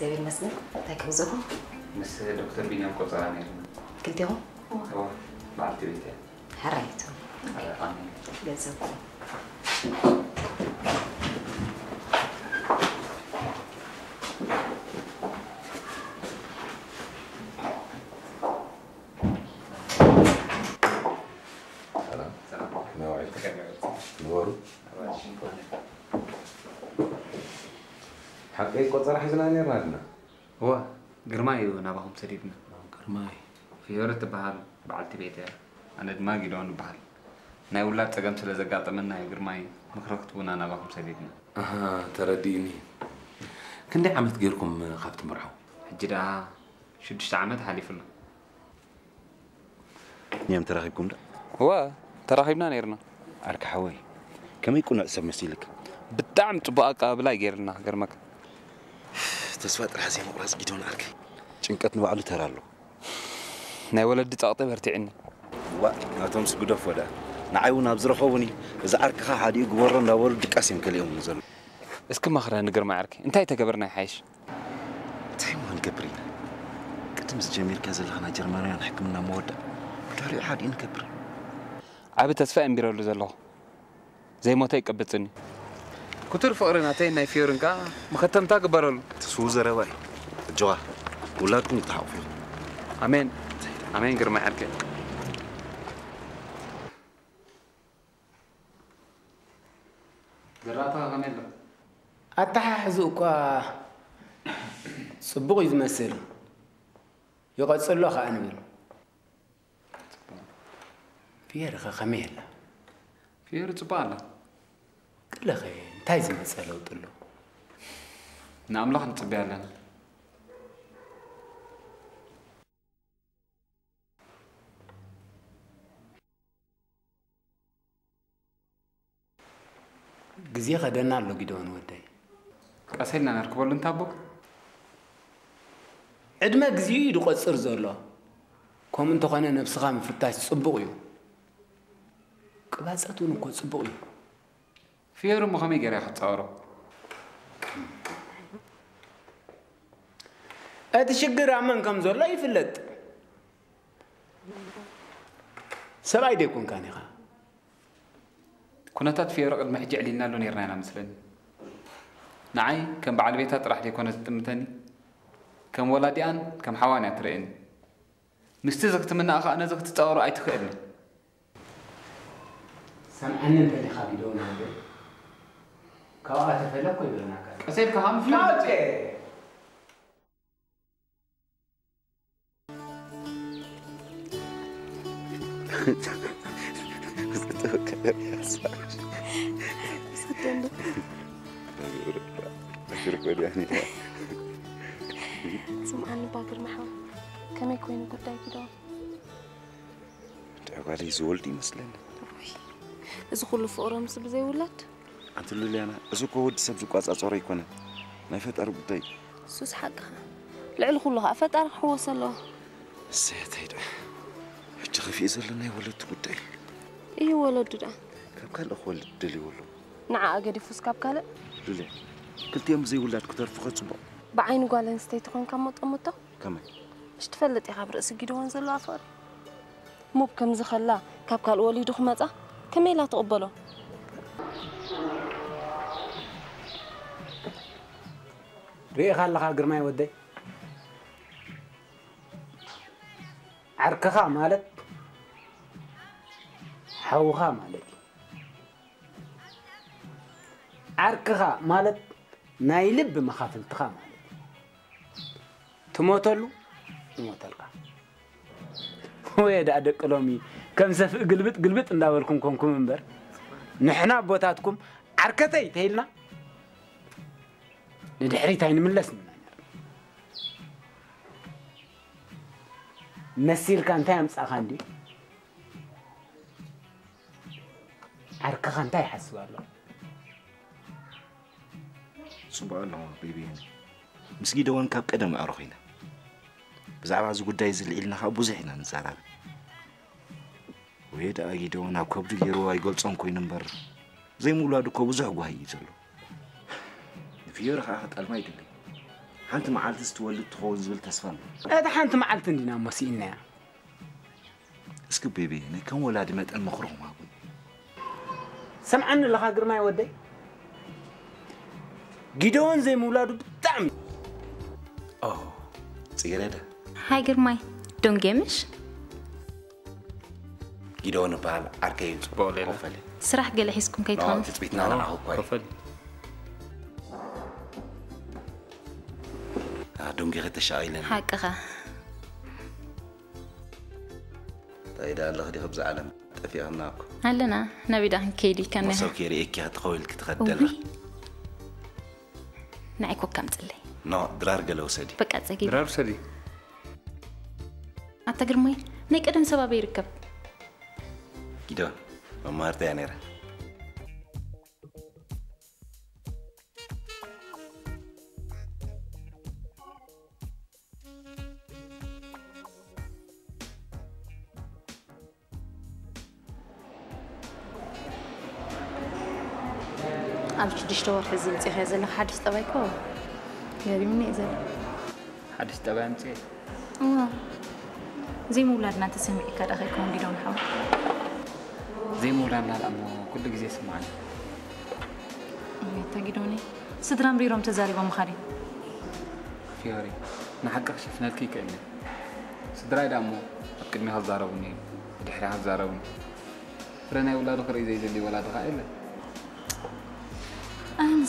እግዚአብሔር ይመስገን እንታይ ከምዘኹም ምስ ዶክተር ቢንያም ቆፀራ ነይርና ክልቲኹም እዋ በዓልቲ ቤት እያ ሓራይቱ ኣነ حقيقة قصر حزنا أنا رادنا. هو قرماي ونابهم سريبنا قرماي. في يورة بحال بعد تبيت يا أنا دماغي لون بحال. ناي ولا تقام سلا زقاطة منا يا قرماي. مخرجت بونا نابهم سريبنا أها ترديني كندي عملت غيركم خافت مرحو. حجدا شدش عملت حالي فلنا نعم تراخيكم دا هو تراخيبنا نيرنا. عرك حوي كم يكون أسب مسيلك؟ بتعم تبقى قابلة غيرنا غير مكان ተስፋ ጥራሕ ዘይምቑራፅ ኢዶ ንኣርኪ ጭንቀት ንባዕሉ ተራ ኣሎ ናይ ወለዲ ፃቕጢ በርቲዕኒ ዋ ናቶም ስግደፍ ወዳ ንዓይ እውን ኣብ ዝረኸቡን እዩ እዚ ዓርክኻ ሓዲኡ ግበሮ እንዳበሉ ድቃስ እዮም ከሊኦም ዘሎ እስኪ መኽረ ንግርማ ዓርኪ እንታይ ተገበርና ይሓይሽ እንታይ ሞ ንገብር ኢና ቅድም ዝጀሚርካ ዘለኻ ናይ ጀርመናውያን ሕክምና መወዳእ ብድሕሪኡ ሓዲኡ ንገብር ዓብ ተስፋ እምቢረሉ ዘለኹ ዘይሞተ ይቀብፅኒ كتر فقرنا تين ناي فيرن كا؟ مختم تاك برل تسوز رواي جوا. ولا تكون تحافظ أمين. أمين قرما عركة. قراتا أمين أتحا حزوكا. صبغ يتمثل يقعد صلوخا أنا بيرو فيرخا خميل. فير تبالا. كل خير. እንታይ ዝመፀ ለውጢ ኣሎ ንኣምላኽ ንፅበያ ኣለና ግዜ ኸደና ኣሎ ጊዶን ወደይ ቀሰልና ነርክበሉ እንታቦ ዕድመ ግዜኡ እዩ ድቆፅር ዘሎ ከምኡ እንተኾነ ነብስኻ ምፍታሽ ፅቡቕ እዩ ቅባፀት እውን እኮ ፅቡቕ እዩ فيرو مغامي جري حتارو أتشجر عمن كم زور؟ لا يفلت. سبعي ديكون كان يخا. كنتات فيرو قد محجع لنا لون يرنا مثلاً. نعي كم بعد بيتات راح يكون تمتني. كم ولاديان كم حواني ترئني مستزك تمنى أخا أنا زكت تطور أي تخيلني سمعني أنت اللي خابي دون هذا. Kawai ta fela ko ibe na ka. Sai ka ham fi. Na ce. Zato kadar ya sa. Satanda. أشرك وداني سمعني باكر محا كم يكون قداي كده تعالي زولتي مثلا إذا خلوا فقرة مصب زي ولد أنت اللي لي أنا أزوك ود سبزك أتصوري يكون ما يفتر بدي سوس حقها لعل خلها أفتر حوس الله سيت هيدا تخفي لنا يولد بطي إيه ولد دا كاب كان أخو ولد دلي ولو نعا أجري فوس كاب كالا لولي كنت يوم زي ولاد كتر فقط صبا بعين قال إن ستيت خون كم متأمته كمان مش تفلت يا خبر أسجد وانزل عفر مو بكم زخلا كاب كالوالي دخمتا خمته كمي لا تقبله ርኢኻ ኣለኻ ግርማይ ወደይ ዓርክኻ ማለት ሓውኻ ማለት እዩ ዓርክኻ ማለት ናይ ልቢ መኻፍልትኻ ማለት እዩ ትሞተሉ ይሞተልካ ወይ ዳ ደቂ ሎሚ ከም ሰፍእ ግልብጥ ግልብጥ እንዳበልኩም ኮንኩም እምበር ንሕና ቦታትኩም ዓርከተይ ተይልና ንድሕሪት ኣይንምለስ ንና መሲልካ እንታይ ኣምፃእኻ እንዲ ዓርክኻ እንታይ ይሓስብ ኣሎ ፅቡቅ ኣለዎ ቤቤን ምስ ጊደወን ካብ ቀደም ኣዕሮ ኮይና ብዛዕባ እዚ ጉዳይ እዚ ልዒልና ከዓ ብዙሕ ኢና ንዘራርብ ወይ ደኣ ጊደወን ኣብ ከብዱ ገይርዎ ኣይገልፆም ኮይኑ እምበር ዘይምውላዱ እኮ ብዙሕ ጓሂ እዩ ዘሎ ንፍዮሪ ከዓ ክጠልማ ይድሊ ሓንቲ መዓልቲ ስትወልድ ትኸውን ዝብል ተስፋ ኣሎ እታ ሓንቲ መዓልቲ እንዲና መሲእናያ እስኪ ቤቢ ናይ ከም ወላዲ መጠን መኽርኹም ሃቡን ሰምዓኒ ኣለኻ ግርማይ ወደይ ጊደዎን ዘይምውላዱ ብጣዕሚ ኦ ጽጌረዳ ሃይ ግርማይ ዶንጌምሽ ጊደውን በሃል ዓርከይ ጽቡቕ ሌላ ኮፈል ስራሕ ገለ ሒዝኩም ከይትኾኑ ትፅቢትና ንዓኹ እኳ دونجي غير تشايلن حقها طيب الله دي خبز أنا تفي هناكو هلنا نبي ده كيلي كان أنا كيري إيكي هتقول كتغدل نعيكو كم تلي نو درار قلو سدي أنا تسكي درار سدي أتقرمي نيك أدم سبابي يركب كده ما مرتين أنا ኣብ ሽዱሽተ ወርሒ እዚ ምፅኢኸ ዘለካ ሓድሽ ጠባይ ኮ ገሪምኒ እዩ ዘሎ ሓድሽ ጠባይ ኣምፅእ እዋ ዘይምውላድና ተሰሚዒካ ዳ ከይከውን ጊዶን ሓው ዘይምውላድና ላ እሞ ኩሉ ግዜ ስማዓኒ እታ ጊዶኒ ስድራ ምሪሮም ተዛሪቦም ምኻድ እዩ ፊዮሪ ንሓቂ ክሽፍነልኪ ይክእልኒ ስድራይ ዳ እሞ ኣብ ቅድሚ ክዛረቡኒ እዩ ድሕሪ ክዛረቡኒ ፍረ ናይ ውላዱ ክርኢ ዘይዘልዩ ወላዱ ከዓ የለን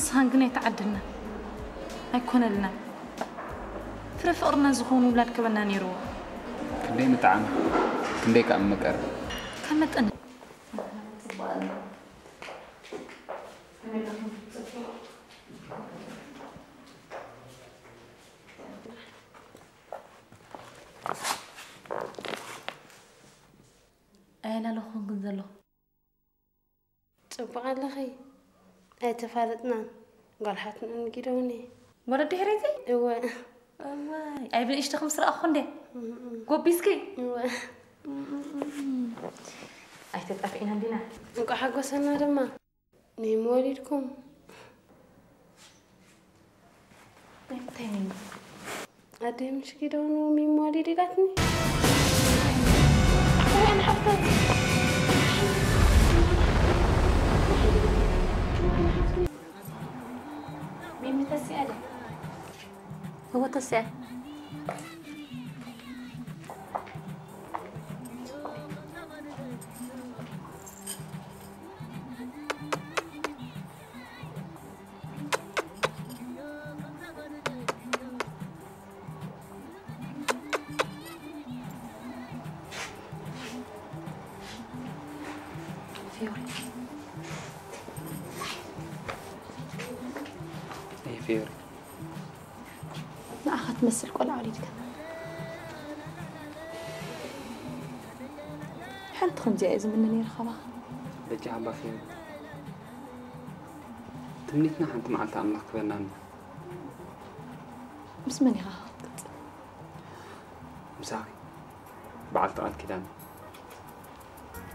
نصهان قنا يتعدلنا أكون لنا فرف أرنا زخون ولاد كبنا نيرو كندي متعامة كندي كأم مقر كمت أنا أنا لخون قنزلو تبقى خير. ኣይተፋለጥናን ጓልሓትና ንጊደውኒ ወለዲ ድሕሪቲ እወ እዋይ ኣይብል እሽተኹም ስረኣኹ እንዴ ጎቢስኪ እወ ኣይተጣፊእና እንዲና እንቋ ሓጎሰና ድማ ንይመወሊድኩም እንታይ Mimi ta siya da. Gogo ta siya. خير ما أخذت تمسك ولا عليتك حنت خمس جائزة منني الخبر رجع بخير تمنيتنا حنت معلت أملاك بنان بس ماني غلط بعد بعلت كده. أنا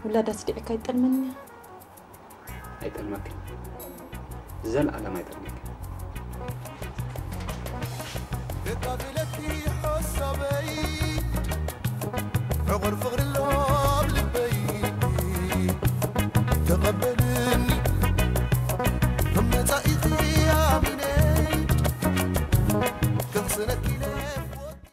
ولا داس صديقك يطل المنيا اي تلمك زل على ما يتلمك لقابلتي حصة بيا فغر فغر اللون